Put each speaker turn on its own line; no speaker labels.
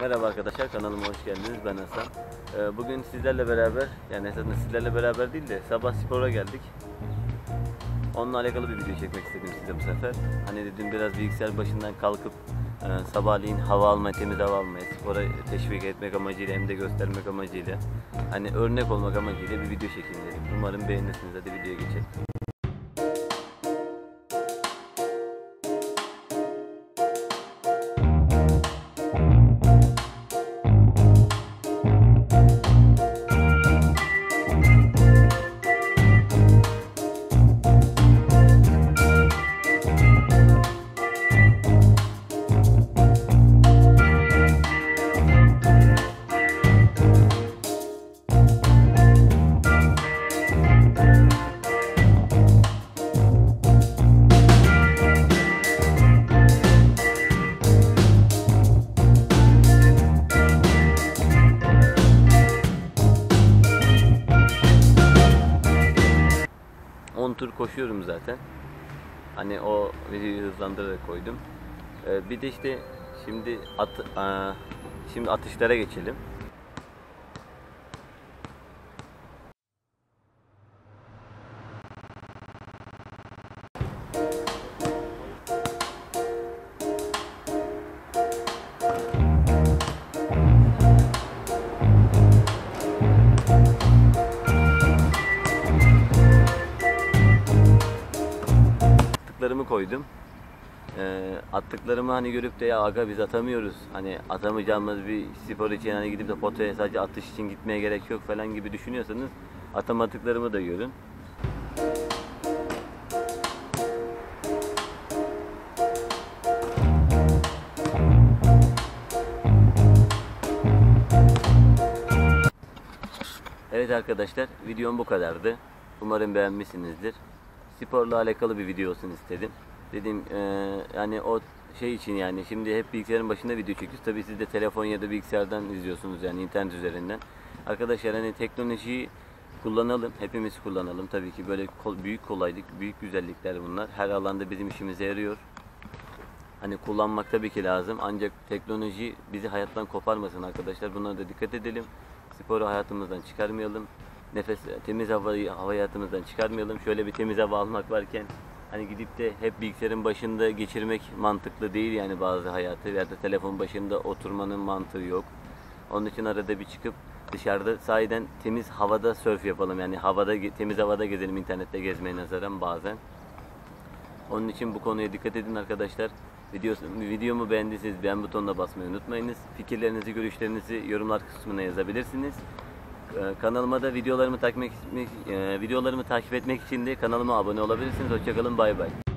Merhaba arkadaşlar kanalıma hoş geldiniz ben Hasan. Ee, Bugün sizlerle beraber yani esasında sizlerle beraber değil de sabah spora geldik. Onunla alakalı bir video çekmek istedim size bu sefer. Hani dedim biraz bilgisayar başından kalkıp e, sabahleyin hava almaya, temiz hava almaya, spora teşvik etmek amacıyla hem de göstermek amacıyla hani örnek olmak amacıyla bir video çekeyim dedim. Umarım beğenirsiniz. Hadi videoya geçelim. 10 tur koşuyorum zaten. Hani o videoyu hızlandırarak koydum. Ee, bir de işte şimdi at, şimdi atışlara geçelim. Attıklarımı koydum. Ee, attıklarımı hani görüp de ya aga biz atamıyoruz. Hani atamayacağımız bir spor için hani gidip de potaya sadece atış için gitmeye gerek yok falan gibi düşünüyorsanız atamadıklarımı da görün. Evet arkadaşlar videom bu kadardı. Umarım beğenmişsinizdir. Sporla alakalı bir video olsun istedim. Dedim eee, yani o şey için yani şimdi hep bilgisayarın başında video çekiyoruz. Tabii siz de telefon ya da bilgisayardan izliyorsunuz yani internet üzerinden. Arkadaşlar hani teknolojiyi kullanalım. Hepimiz kullanalım. Tabii ki böyle kol- büyük kolaylık, büyük güzellikler bunlar. Her alanda bizim işimize yarıyor. Hani kullanmak tabii ki lazım ancak teknoloji bizi hayattan koparmasın arkadaşlar. Buna da dikkat edelim. Sporu hayatımızdan çıkarmayalım. Nefes, temiz havayı hava hayatımızdan çıkarmayalım. Şöyle bir temiz hava almak varken hani gidip de hep bilgisayarın başında geçirmek mantıklı değil yani bazı hayatı ya da telefon başında oturmanın mantığı yok. Onun için arada bir çıkıp dışarıda sahiden temiz havada surf yapalım. Yani havada temiz havada gezelim internette gezmeye nazaran bazen. Onun için bu konuya dikkat edin arkadaşlar. Videosu, videomu beğendiyseniz beğen butonuna basmayı unutmayınız. Fikirlerinizi, görüşlerinizi yorumlar kısmına yazabilirsiniz. Ee, Kanalıma da videolarımı takip etmek, videolarımı takip etmek için de kanalıma abone olabilirsiniz. Hoşçakalın, bay bay.